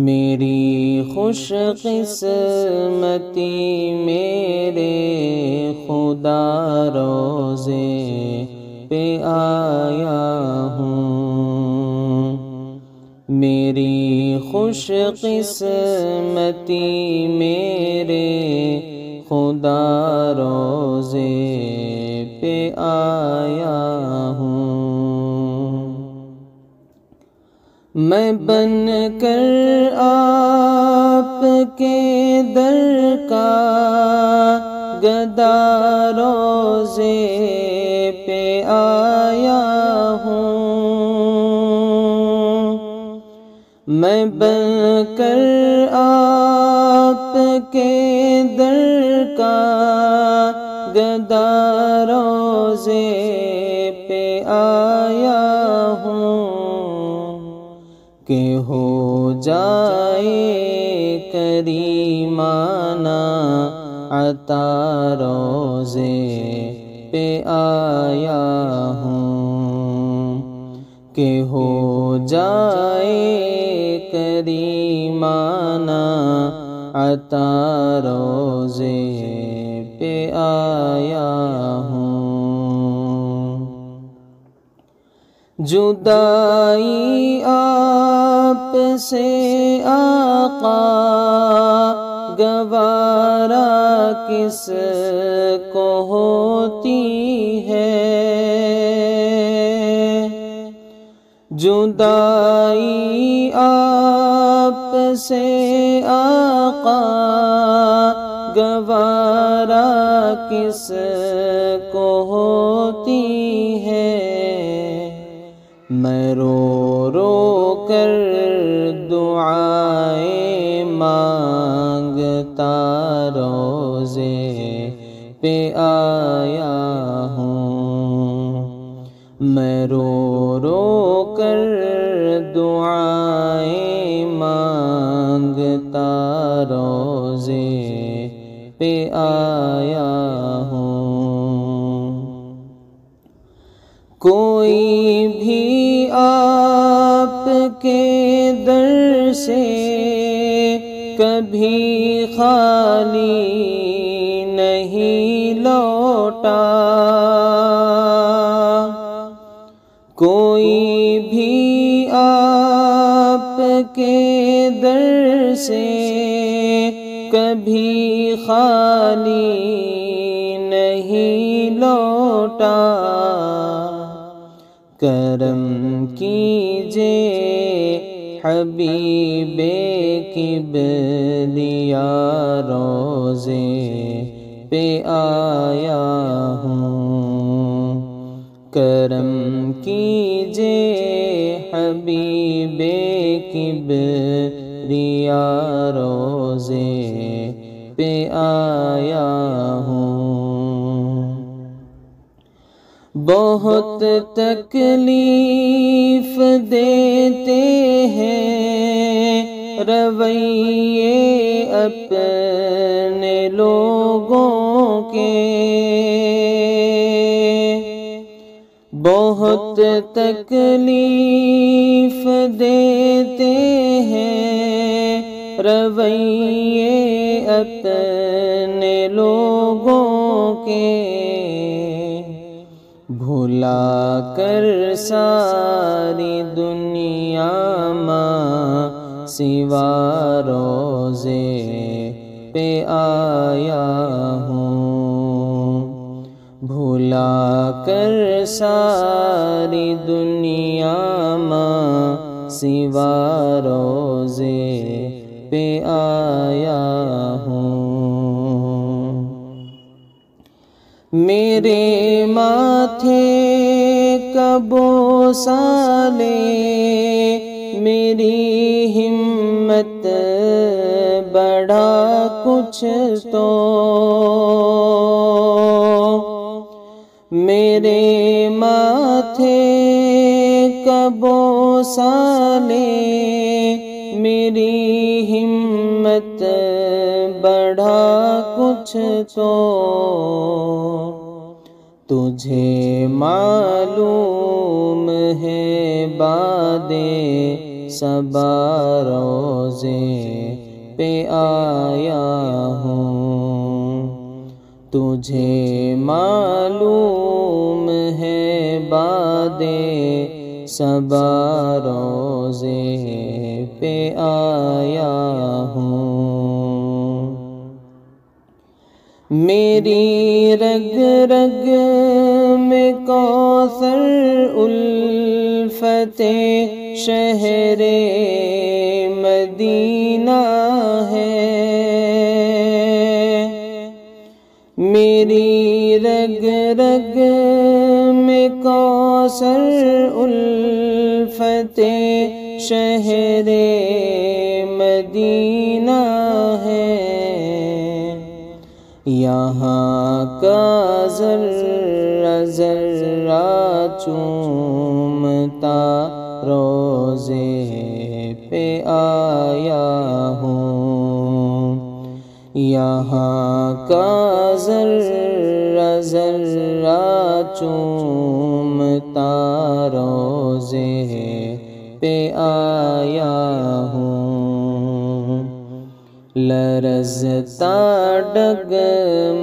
میری خوش قسمتی میرے خدا روزے پہ آیا ہوں۔ میری خوش قسمتی میرے خدا روزے پہ آیا میں بن کر آپ کے در کا گدا روزے پہ آیا ہوں۔ میں بن کر آپ کے در کا گدا روزے پہ آیا کہ ہو جائے کریمانہ عطا روزے پہ آیا ہوں کہ ہو جائے کریمانہ عطا روزے جدائی آپ سے آقا، گوارا کس کو ہوتی ہے؟ جدائی آپ سے آقا، گوارا کس کو ہوتی رو کر دعائیں مانگتا روزے پہ آیا ہوں۔ میں رو رو کر دعائیں مانگتا روزے پہ آیا ہوں۔ کوئی بھی آ آپ کے در سے کبھی خالی نہیں لوٹا۔ کوئی بھی آپ کے در سے کبھی خالی نہیں لوٹا۔ کرم کیجے حبیب کبلیا روزے پہ آیا ہوں۔ کرم کیجے حبیب کبریا روزے پہ آیا بہت تکلیف دیتے ہیں۔ رویے اپنے لوگوں کے۔ بہت تکلیف دیتے ہیں۔ رویے اپنے لوگوں کے۔ بھلا کر ساری دنیا ماں سوا روزے پہ آیا ہوں۔ بھلا کر ساری دنیا ماں سوا روزے پہ آیا ہوں۔ میرے ماتھے کبو سالے میری ہمت بڑھا کچھ تو میرے ماتھے کبو سالے میری ہمت بڑھا کچھ تو تجھے معلوم ہے بادے سبا روزے پہ آیا ہوں۔ تجھے معلوم ہے بادے سبا روزے پہ آیا ہوں۔ میری رگ رگ میں کوثر الفت شہر مدینہ ہے۔ میری رگ رگ میں کوثر الفت شہر مدینہ ہے یہاں کا ذرہ ذرہ چومتا، روزے پہ آیا ہوں۔ یہاں کا ذرہ ذرہ چومتا، روزے پہ آیا ہوں۔ لرزتا ڈگ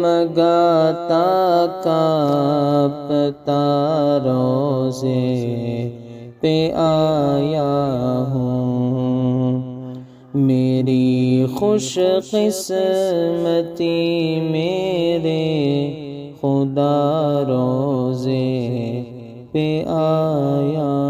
مگاتا کاپتا روزے پہ آیا ہوں۔ میری خوش قسمتی میرے خدا روزے پہ آیا